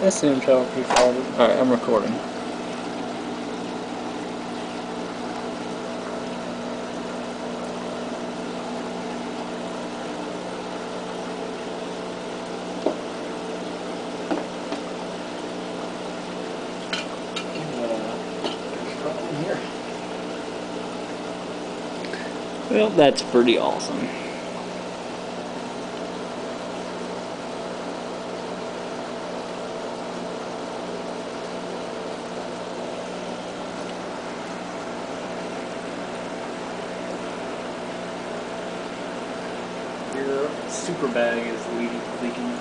That seemed retarded. Alright, I'm recording. Well, that's pretty awesome. Your super bag is leaking. leaking.